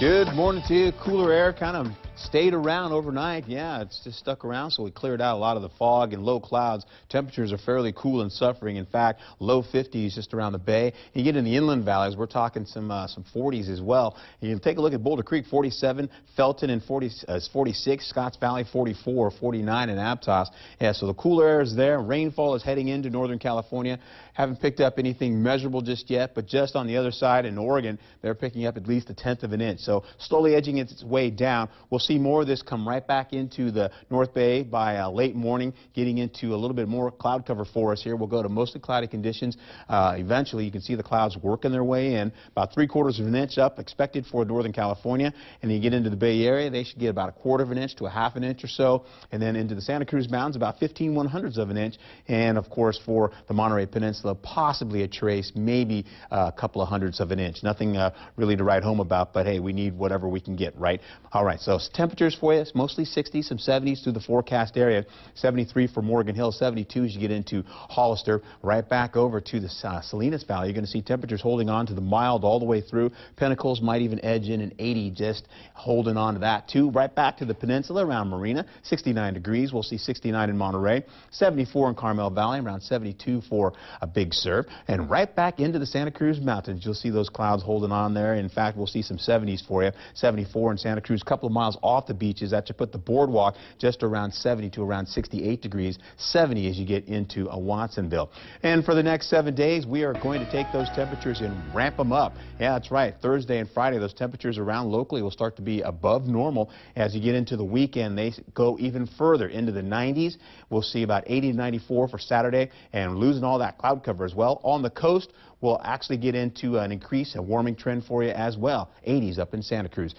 Good morning to you. Cooler air kind of stayed around overnight. Yeah, it's just stuck around, so we cleared out a lot of the fog and low clouds. Temperatures are fairly cool and suffering. In fact, low 50s just around the bay. You get in the inland valleys, we're talking some uh, some 40s as well. You can take a look at Boulder Creek, 47, Felton and 40, uh, 46, Scotts Valley 44, 49 in Aptos. Yeah, so the cooler air is there. Rainfall is heading into Northern California. Haven't picked up anything measurable just yet, but just on the other side in Oregon, they're picking up at least a tenth of an inch. So slowly edging its way down. We'll see more of this come right back into the North Bay by uh, late morning, getting into a little bit more cloud cover for us here. We'll go to mostly cloudy conditions. Uh, eventually, you can see the clouds working their way in. About three quarters of an inch up expected for Northern California. And then you get into the Bay Area, they should get about a quarter of an inch to a half an inch or so. And then into the Santa Cruz Mountains, about 15 one hundredths of an inch. And of course, for the Monterey Peninsula, possibly a trace, maybe uh, a couple of hundredths of an inch. Nothing uh, really to write home about, but hey, we need whatever we can get, right? All right, so temperatures for you, mostly 60s, some 70s through the forecast area. 73 for Morgan Hill, 72 as you get into Hollister. Right back over to the uh, Salinas Valley. You're going to see temperatures holding on to the mild all the way through. Pinnacles might even edge in an 80, just holding on to that too. Right back to the peninsula around Marina, 69 degrees. We'll see 69 in Monterey, 74 in Carmel Valley, around 72 for a Big Sur. And right back into the Santa Cruz Mountains, you'll see those clouds holding on there. In fact, we'll see some 70s for you. 74 in Santa Cruz, a couple of miles off the beaches. That should put the boardwalk just around 70 to around 68 degrees, 70 as you get into a Watsonville. And for the next seven days, we are going to take those temperatures and ramp them up. Yeah, that's right. Thursday and Friday, those temperatures around locally will start to be above normal. As you get into the weekend, they go even further into the 90s. We'll see about 80 to 94 for Saturday and losing all that cloud cover as well. On the coast, we'll actually get into an increase, a warming trend for you as well. 80s up in Santa Cruz.